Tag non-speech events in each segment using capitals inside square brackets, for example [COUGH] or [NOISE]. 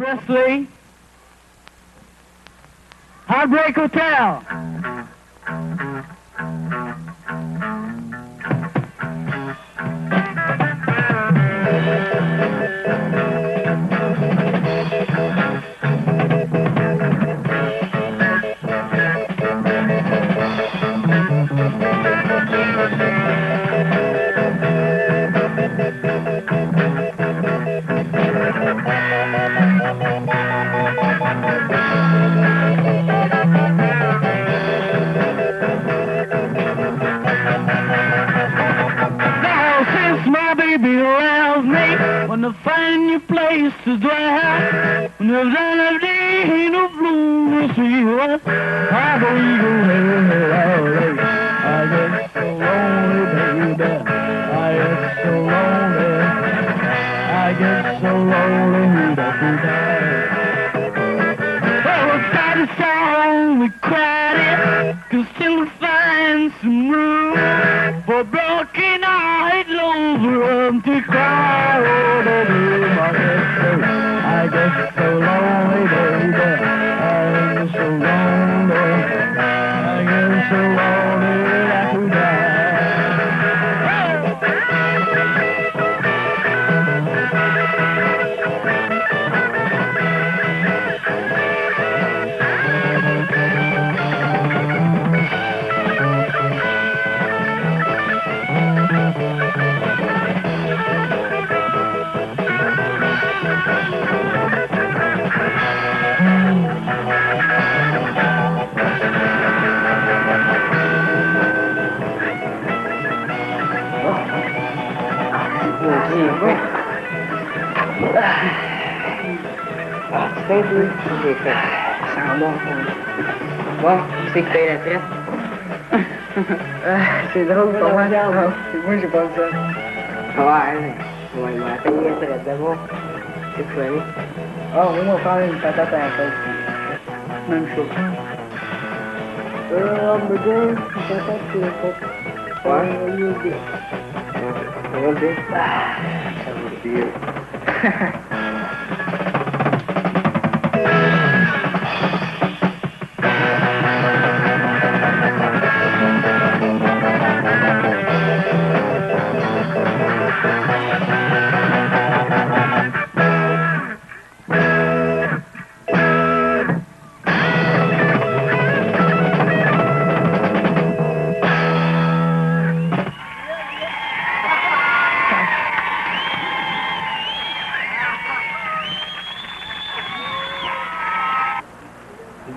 Presley. Heartbreak Hotel. نزل فيه نبل وصيرا حبيب I get so lonely, baby. I get so lonely. I get so lonely. Oh, I started song, we cried it. Could still find some room for broken-hearted lover empty cry. Ah, fait. Ça sent bon, c'est paye la traite? Ah, c'est drôle moi. Ah, Moi, j'ai pas ça. Ouais. Ouais, il m'a payé la traite d'abord. C'est lui? Ah, on va faire une patate à la sauce. Même chose. Euh, hamburger, une patate, c'est la sauce. Ouais. Ouais, on va dire. Ah, ça veut dire.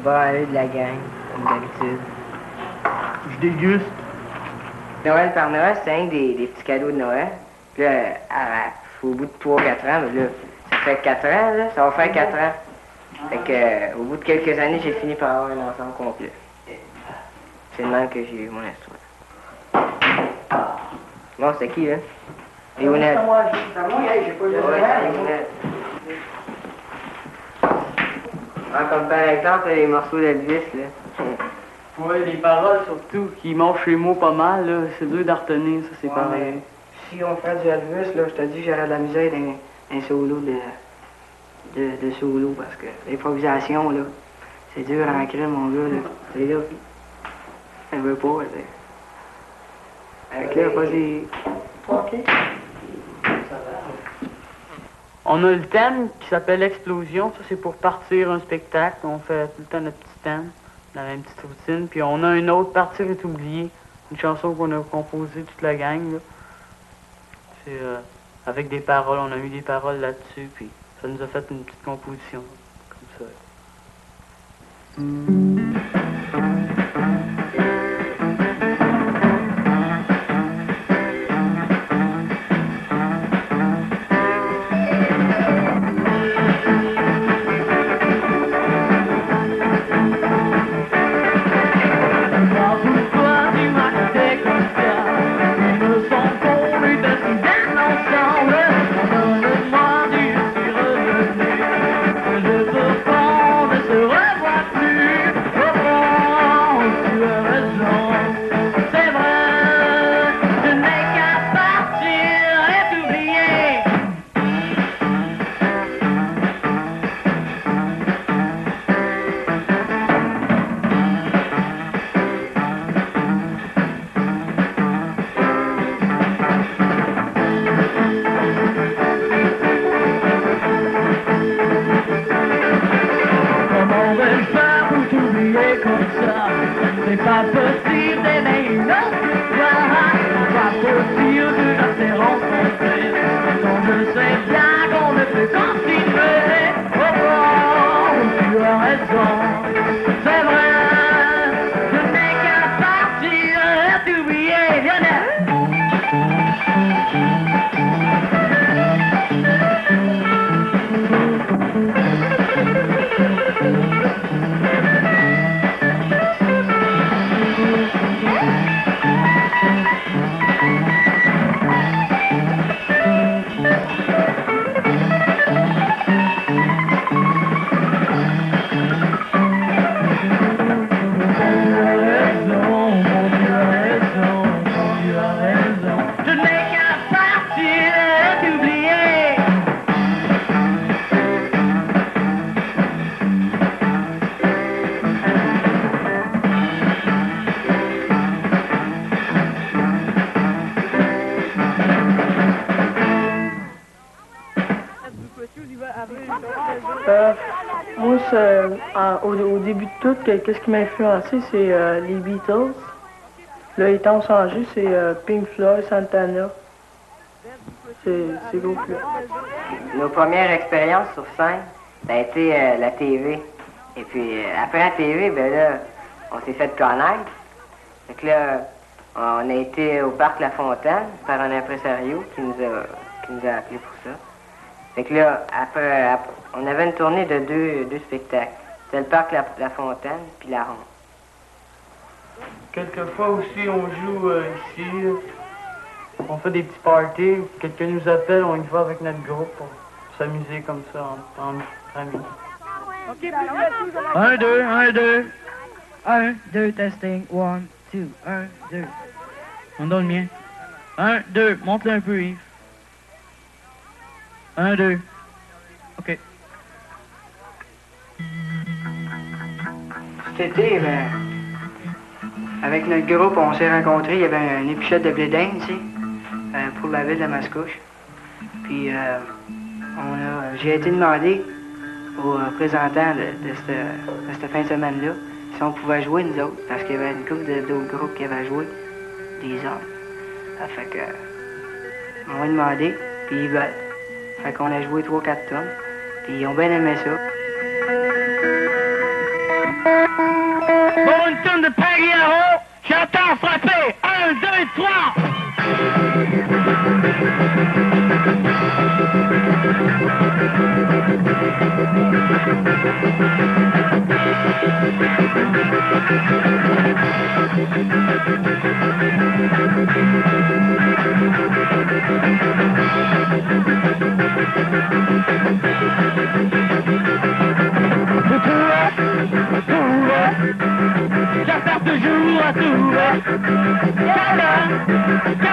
Va aller de la gang, comme d'habitude. Je déguste. Noël par Noël, c'est un des, des petits cadeaux de Noël. Puis là, à- au bout de 3-4 ans, mais là, ça fait 4 ans, là, ça va faire 4 ans. Fait que, euh, au bout de quelques années, j'ai fini par avoir un ensemble complet. C'est le même que j'ai eu mon instrument. Bon, c'est qui, là? Lionel. C'est moi, c'est moi, hey, j'ai pas le Ouais, c'est Lionel. Ah, comme par exemple, les morceaux d'Elvis, là. [LAUGHS] Ouais, les paroles surtout, qui mangent chez moi pas mal, là, c'est dur retenir, ça c'est Ouais, pareil. Si on fait du Elvis, là, je te dis, j'aurais de la misère d'un un solo de, de, de solo parce que l'improvisation, là, c'est dur à ancrer, mon gars, là. C'est là. Elle veut pas, c'est. Avec là, vas-y. On a le thème qui s'appelle Explosion, ça c'est pour partir un spectacle, on fait tout le temps notre petit thème, la même petite routine, puis on a une autre Partir est oublié, une chanson qu'on a composée toute la gang. C'est euh, avec des paroles, on a mis des paroles là-dessus, puis ça nous a fait une petite composition, comme ça. Pas possible d'aimer une autre fois, pas possible de la faire rencontrer. On ne sait bien qu'on ne peut continuer. Oh, oh, tu as raison, c'est vrai. Euh, moi, c'est, en- au, début de tout, que- qu'est-ce qui m'a influencé, c'est euh, les Beatles. Là, étant changé, c'est euh, Pink Floyd, Santana. C'est ces groupes-là. Nos premières expériences sur scène, ça a été euh, la TV. Et puis, euh, après la TV, ben là, on s'est fait connaître. Fait que là, on a été au parc La Fontaine par un impresario qui nous a, qui nous a appelés pour. Fait que là, après, ap- on avait une tournée de deux, deux spectacles. C'était le parc La, La Fontaine, puis La Ronde. Quelquefois aussi, on joue euh, ici. On fait des petits parties. Quelqu'un nous appelle, on y va avec notre groupe pour s'amuser comme ça en- entre amis. Un, deux, un, deux. Un, deux, testing. One, two, un, deux. On donne le mien. Un, deux, monte-le un peu, Yves. Un, deux. OK. Cet été, ben, avec notre groupe, on s'est rencontrés. Il y avait un épichette de blé d'Inde, tu sais, euh, pour la ville de Mascouche. Puis, euh, j'ai été demandé aux représentants de, de cette, fin de semaine-là si on pouvait jouer nous autres, parce qu'il y avait une couple d'autres groupes qui avaient joué, des hommes. Fait que, on m'a demandé, puis ils veulent. Fait qu'on a joué 3-4 tonnes. Puis ils ont bien aimé ça. Pour une tonne de Pagliaro, j'entends frapper. 1, 2, 3. Jura, Jura, Jura, Jura, Jura,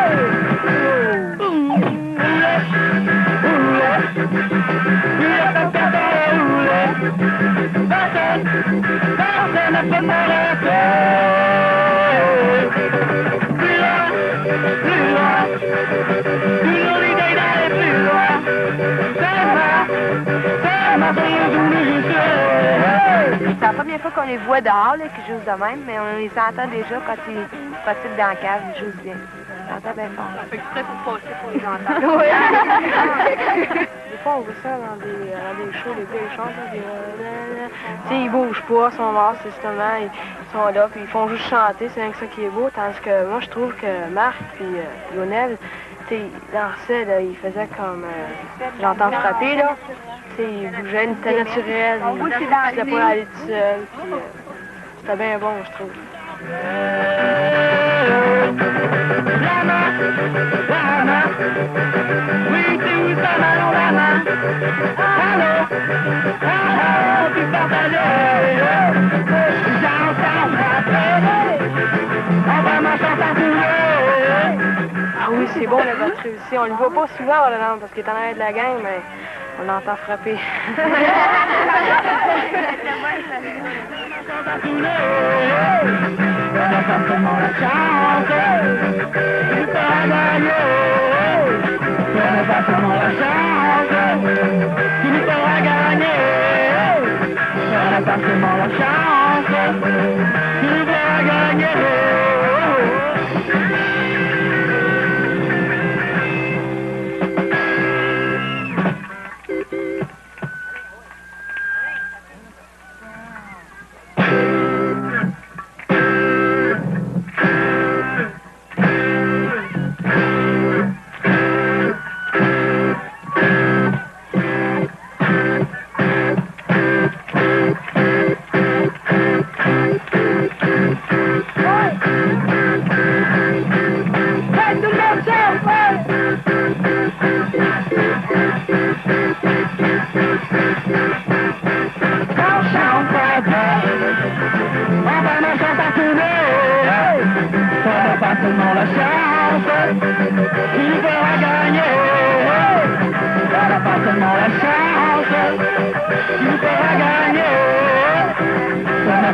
qu'on les voit dehors, là, qu'ils jouent de même, mais on les entend déjà quand ils possible dans la cave, ils jouent bien. On entend bien fort. Fait que c'est pour passer pour les [LAUGHS] entendre. Oui. Des fois, on voit ça dans des, dans des shows, les gars, ils chantent, là, puis, euh, tu sais, ils bougent pas, ils sont morts, c'est justement, ils sont là, puis ils font juste chanter, c'est rien que ça qui est beau, tandis que moi, je trouve que Marc, puis euh, Lionel, ils dansaient, là, ils faisaient comme, euh, j'entends frapper, là, tu sais, ils bougeaient, ils étaient naturels, On voit que ils c'est dans c'était le pas aller tout seul, euh, c'était bien bon, je trouve. Oui, c'est bon le batterie aussi. On le voit pas souvent, là, parce qu'il est en arrière de la gang, mais on l'entend frapper. La [LAUGHS] chance,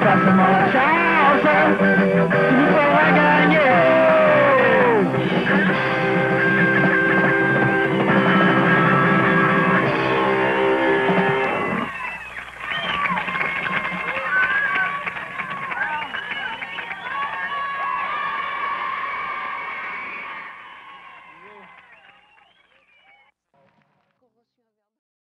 got some more trousers. You look like a